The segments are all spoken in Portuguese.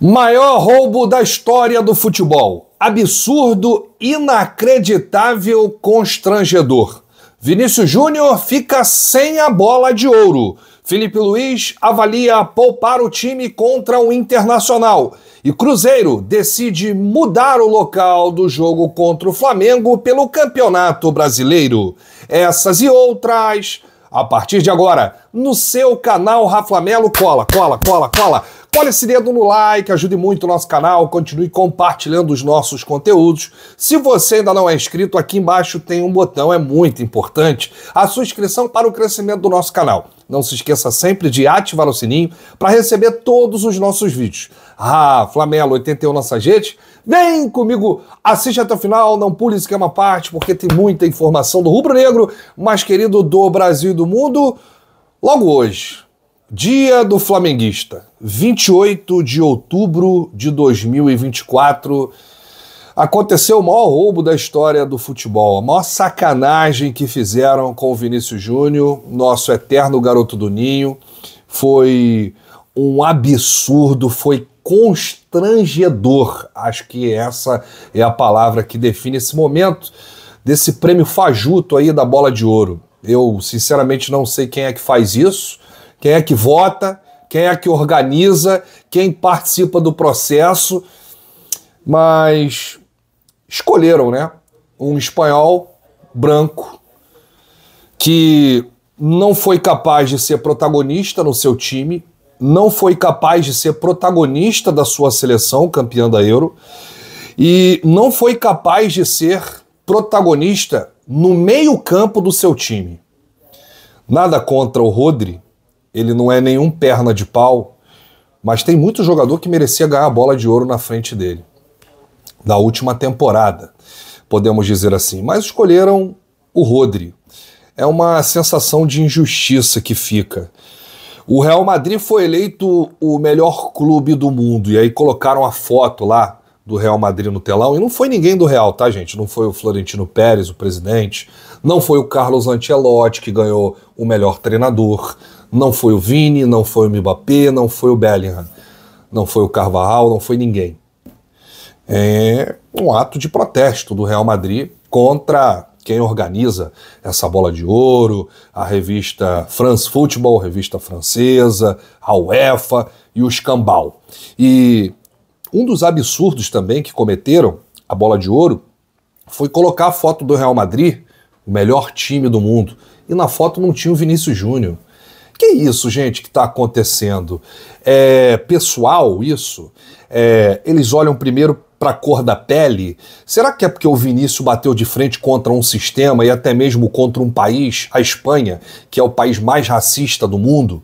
Maior roubo da história do futebol. Absurdo, inacreditável, constrangedor. Vinícius Júnior fica sem a bola de ouro. Felipe Luiz avalia poupar o time contra o Internacional. E Cruzeiro decide mudar o local do jogo contra o Flamengo pelo Campeonato Brasileiro. Essas e outras, a partir de agora, no seu canal Rafa Melo. Cola, cola, cola, cola. Cole esse dedo no like, ajude muito o nosso canal, continue compartilhando os nossos conteúdos. Se você ainda não é inscrito, aqui embaixo tem um botão, é muito importante, a sua inscrição para o crescimento do nosso canal. Não se esqueça sempre de ativar o sininho para receber todos os nossos vídeos. Ah, Flamelo 81 nossa gente, vem comigo, assiste até o final, não pule esquema parte, porque tem muita informação do rubro-negro mais querido do Brasil e do mundo, logo hoje. Dia do Flamenguista, 28 de outubro de 2024. Aconteceu o maior roubo da história do futebol, a maior sacanagem que fizeram com o Vinícius Júnior, nosso eterno garoto do ninho. Foi um absurdo, foi constrangedor. Acho que essa é a palavra que define esse momento desse prêmio fajuto aí da bola de ouro. Eu, sinceramente, não sei quem é que faz isso quem é que vota, quem é que organiza, quem participa do processo, mas escolheram, né? Um espanhol branco que não foi capaz de ser protagonista no seu time, não foi capaz de ser protagonista da sua seleção, campeã da Euro, e não foi capaz de ser protagonista no meio-campo do seu time. Nada contra o Rodri, ele não é nenhum perna de pau, mas tem muito jogador que merecia ganhar a bola de ouro na frente dele. Da última temporada, podemos dizer assim. Mas escolheram o Rodri. É uma sensação de injustiça que fica. O Real Madrid foi eleito o melhor clube do mundo, e aí colocaram a foto lá do Real Madrid no telão, e não foi ninguém do Real, tá, gente? Não foi o Florentino Pérez, o presidente, não foi o Carlos Ancelotti, que ganhou o melhor treinador, não foi o Vini, não foi o Mbappé, não foi o Bellingham, não foi o Carvajal, não foi ninguém. É um ato de protesto do Real Madrid contra quem organiza essa bola de ouro, a revista France Football, revista francesa, a UEFA e o Escambau. E um dos absurdos também que cometeram a bola de ouro foi colocar a foto do Real Madrid, o melhor time do mundo, e na foto não tinha o Vinícius Júnior. Que isso, gente, que está acontecendo? É pessoal isso? É, eles olham primeiro para a cor da pele? Será que é porque o Vinícius bateu de frente contra um sistema e até mesmo contra um país, a Espanha, que é o país mais racista do mundo?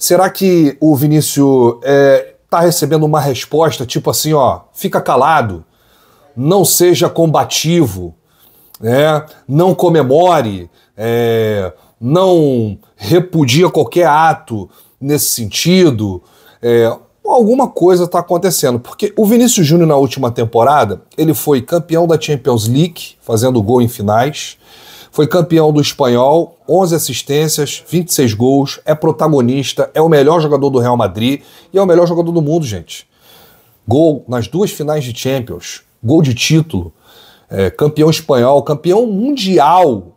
Será que o Vinícius é, tá recebendo uma resposta tipo assim, ó, fica calado, não seja combativo, né? não comemore, é, não repudia qualquer ato nesse sentido, é, alguma coisa está acontecendo. Porque o Vinícius Júnior, na última temporada, ele foi campeão da Champions League, fazendo gol em finais, foi campeão do espanhol, 11 assistências, 26 gols, é protagonista, é o melhor jogador do Real Madrid e é o melhor jogador do mundo, gente. Gol nas duas finais de Champions, gol de título, é, campeão espanhol, campeão mundial.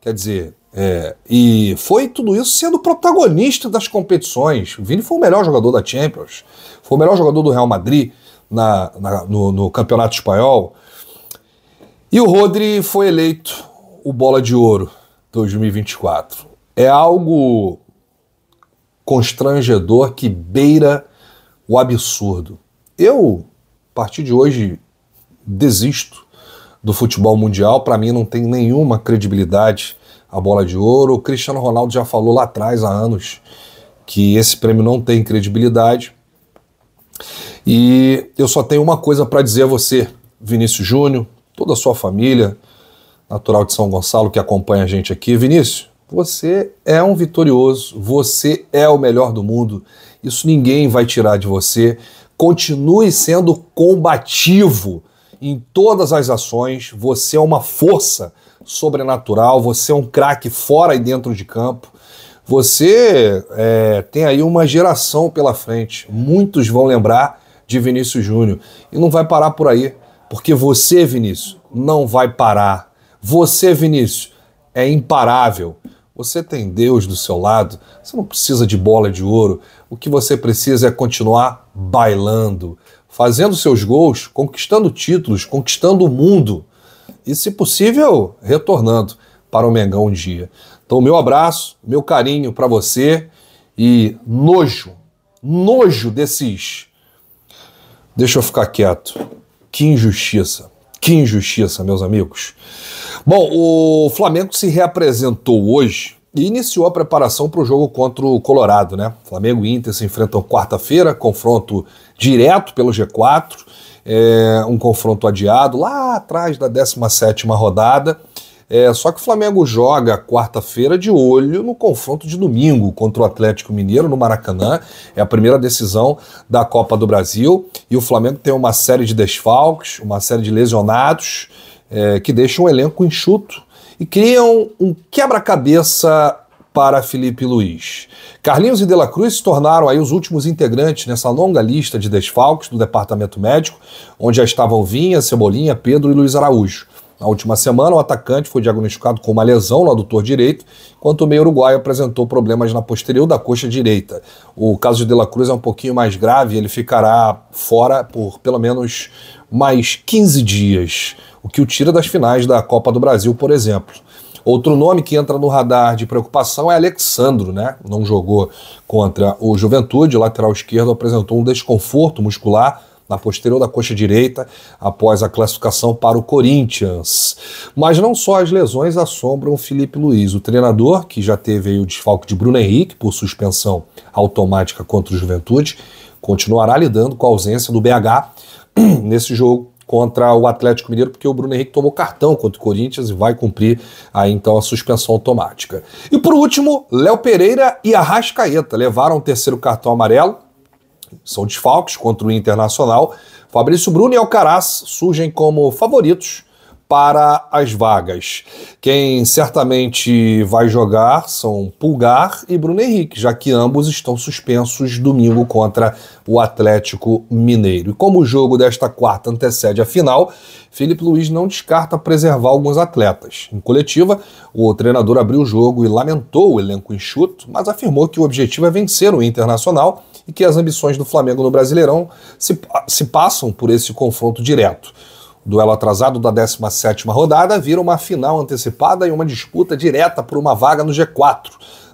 Quer dizer, é, e foi tudo isso sendo protagonista das competições. O Vini foi o melhor jogador da Champions, foi o melhor jogador do Real Madrid na, na, no, no, Campeonato Espanhol. E o Rodri foi eleito o Bola de Ouro 2024. É algo constrangedor que beira o absurdo. Eu, a partir de hoje, desisto do futebol mundial. Para mim, não tem nenhuma credibilidade a bola de ouro. O Cristiano Ronaldo já falou lá atrás, há anos, que esse prêmio não tem credibilidade. E eu só tenho uma coisa para dizer a você, Vinícius Júnior, toda a sua família, natural de São Gonçalo que acompanha a gente aqui. Vinícius, você é um vitorioso, você é o melhor do mundo. Isso ninguém vai tirar de você. Continue sendo combativo em todas as ações. Você é uma força sobrenatural, você é um craque fora e dentro de campo. Você é, tem aí uma geração pela frente. Muitos vão lembrar de Vinícius Júnior. E não vai parar por aí, porque você, Vinícius, não vai parar. Você, Vinícius, é imparável. Você tem Deus do seu lado, você não precisa de bola de ouro. O que você precisa é continuar bailando, fazendo seus gols, conquistando títulos, conquistando o mundo e, se possível, retornando para o Mengão um dia. Então, meu abraço, meu carinho para você e nojo, nojo desses. Deixa eu ficar quieto. Que injustiça, que injustiça, meus amigos. Bom, o Flamengo se reapresentou hoje e iniciou a preparação para o jogo contra o Colorado, né? Flamengo e Inter se enfrentam quarta-feira, confronto direto pelo G4, é, um confronto adiado lá atrás da 17ª rodada. É, só que o Flamengo joga quarta-feira de olho no confronto de domingo contra o Atlético Mineiro no Maracanã. É a primeira decisão da Copa do Brasil e o Flamengo tem uma série de desfalques, uma série de lesionados é, que deixam o elenco enxuto e criam um quebra-cabeça para Felipe Luiz. Carlinhos e De La Cruz se tornaram aí os últimos integrantes nessa longa lista de desfalques do departamento médico, onde já estavam Vinha, Cebolinha, Pedro e Luiz Araújo. Na última semana, o atacante foi diagnosticado com uma lesão no adutor direito, enquanto o meio uruguaio apresentou problemas na posterior da coxa direita. O caso de De La Cruz é um pouquinho mais grave, ele ficará fora por pelo menos mais 15 dias o que o tira das finais da Copa do Brasil, por exemplo. Outro nome que entra no radar de preocupação é Alexandro, né? Não jogou contra o Juventude, lateral esquerdo apresentou um desconforto muscular na posterior da coxa direita após a classificação para o Corinthians. Mas não só as lesões assombram Felipe Luiz. O treinador, que já teve o desfalque de Bruno Henrique por suspensão automática contra o Juventude, continuará lidando com a ausência do BH nesse jogo contra o Atlético Mineiro, porque o Bruno Henrique tomou cartão contra o Corinthians e vai cumprir aí então a suspensão automática. E por último, Léo Pereira e Arrascaeta levaram o terceiro cartão amarelo, são desfalques contra o Internacional. Fabrício Bruno e Alcaraz surgem como favoritos para as vagas. Quem certamente vai jogar são Pulgar e Bruno Henrique, já que ambos estão suspensos domingo contra o Atlético Mineiro. E como o jogo desta quarta antecede a final, Felipe Luiz não descarta preservar alguns atletas. Em coletiva, o treinador abriu o jogo e lamentou o elenco enxuto, mas afirmou que o objetivo é vencer o Internacional e que as ambições do Flamengo no Brasileirão se, se passam por esse confronto direto duelo atrasado da 17ª rodada vira uma final antecipada e uma disputa direta por uma vaga no G4,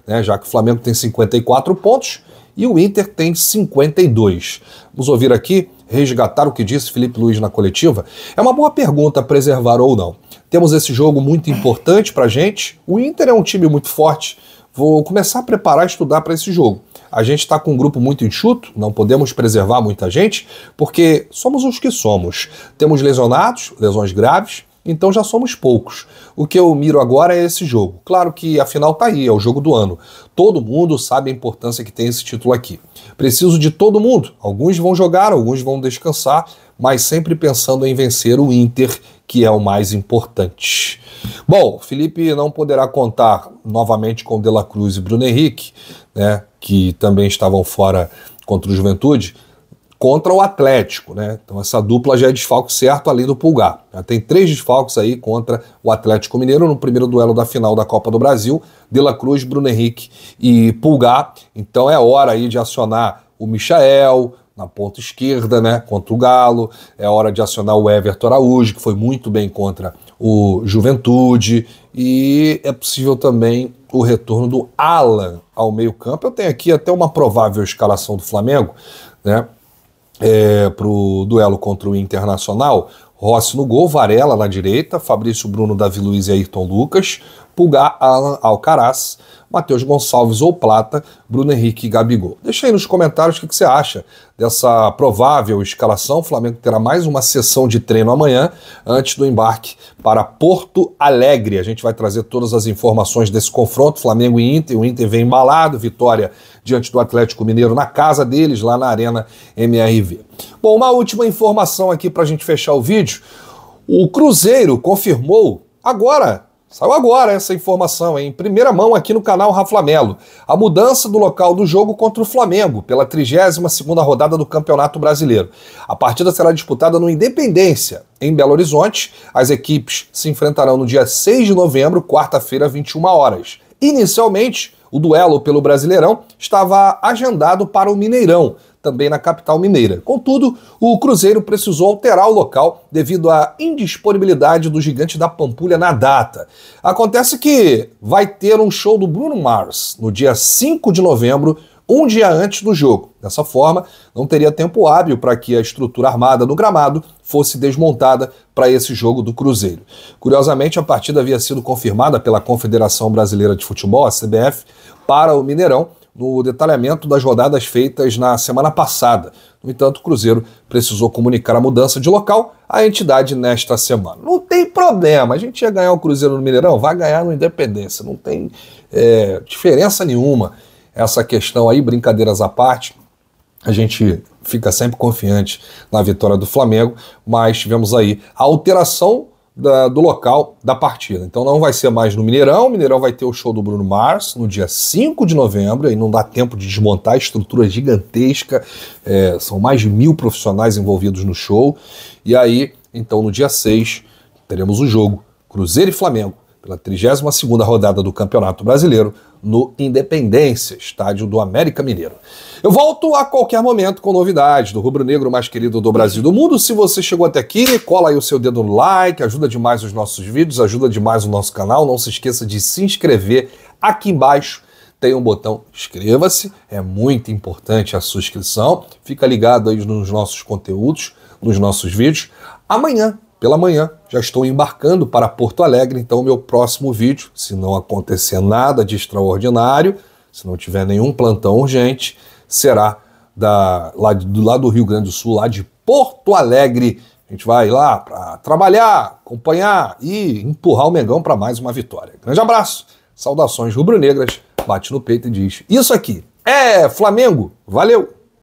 né, já que o Flamengo tem 54 pontos e o Inter tem 52. Vamos ouvir aqui, resgatar o que disse Felipe Luiz na coletiva. É uma boa pergunta preservar ou não. Temos esse jogo muito importante para gente. O Inter é um time muito forte. Vou começar a preparar e estudar para esse jogo a gente está com um grupo muito enxuto, não podemos preservar muita gente, porque somos os que somos. Temos lesionados, lesões graves, então já somos poucos. O que eu miro agora é esse jogo. Claro que a final tá aí, é o jogo do ano. Todo mundo sabe a importância que tem esse título aqui. Preciso de todo mundo. Alguns vão jogar, alguns vão descansar, mas sempre pensando em vencer o Inter, que é o mais importante. Bom, Felipe não poderá contar novamente com De La Cruz e Bruno Henrique, né? que também estavam fora contra o Juventude, contra o Atlético, né? Então essa dupla já é desfalque certo além do Pulgar. Já tem três desfalques aí contra o Atlético Mineiro no primeiro duelo da final da Copa do Brasil, De La Cruz, Bruno Henrique e Pulgar. Então é hora aí de acionar o Michael, na ponta esquerda, né, contra o Galo. É hora de acionar o Everton Araújo, que foi muito bem contra o Juventude. E é possível também o retorno do Alan ao meio-campo. Eu tenho aqui até uma provável escalação do Flamengo, né? É, para o duelo contra o Internacional. Rossi no gol, Varela na direita, Fabrício Bruno, Davi Luiz e Ayrton Lucas, Pulgar, Alan Alcaraz, Matheus Gonçalves ou Plata, Bruno Henrique e Gabigol. Deixa aí nos comentários o que, que você acha dessa provável escalação. O Flamengo terá mais uma sessão de treino amanhã, antes do embarque para Porto Alegre. A gente vai trazer todas as informações desse confronto, Flamengo e Inter. O Inter vem embalado, vitória diante do Atlético Mineiro na casa deles, lá na Arena MRV. Bom, uma última informação aqui para a gente fechar o vídeo. O Cruzeiro confirmou agora Saiu agora essa informação, em primeira mão aqui no canal Raflamelo. A mudança do local do jogo contra o Flamengo, pela 32ª rodada do Campeonato Brasileiro. A partida será disputada no Independência, em Belo Horizonte. As equipes se enfrentarão no dia 6 de novembro, quarta-feira, 21 horas. Inicialmente, o duelo pelo Brasileirão estava agendado para o Mineirão, também na capital mineira. Contudo, o Cruzeiro precisou alterar o local devido à indisponibilidade do gigante da Pampulha na data. Acontece que vai ter um show do Bruno Mars no dia 5 de novembro, um dia antes do jogo. Dessa forma, não teria tempo hábil para que a estrutura armada no gramado fosse desmontada para esse jogo do Cruzeiro. Curiosamente, a partida havia sido confirmada pela Confederação Brasileira de Futebol, a CBF, para o Mineirão no detalhamento das rodadas feitas na semana passada. No entanto, o Cruzeiro precisou comunicar a mudança de local à entidade nesta semana. Não tem problema, a gente ia ganhar o Cruzeiro no Mineirão, vai ganhar no Independência, não tem é, diferença nenhuma. Essa questão aí, brincadeiras à parte, a gente fica sempre confiante na vitória do Flamengo, mas tivemos aí a alteração da, do local da partida. Então não vai ser mais no Mineirão, o Mineirão vai ter o show do Bruno Mars no dia 5 de novembro, aí não dá tempo de desmontar a estrutura gigantesca, é, são mais de mil profissionais envolvidos no show, e aí, então no dia 6, teremos o jogo Cruzeiro e Flamengo, pela 32ª rodada do Campeonato Brasileiro, no Independência, estádio do América Mineiro. Eu volto a qualquer momento com novidades do rubro-negro mais querido do Brasil e do mundo. Se você chegou até aqui, cola aí o seu dedo no like, ajuda demais os nossos vídeos, ajuda demais o nosso canal. Não se esqueça de se inscrever aqui embaixo. Tem um botão inscreva-se, é muito importante a sua inscrição. Fica ligado aí nos nossos conteúdos, nos nossos vídeos. Amanhã pela manhã já estou embarcando para Porto Alegre, então meu próximo vídeo, se não acontecer nada de extraordinário, se não tiver nenhum plantão urgente, será da, lá, do lado do Rio Grande do Sul, lá de Porto Alegre. A gente vai lá para trabalhar, acompanhar e empurrar o Mengão para mais uma vitória. Grande abraço, saudações rubro-negras, bate no peito e diz: Isso aqui é Flamengo, valeu!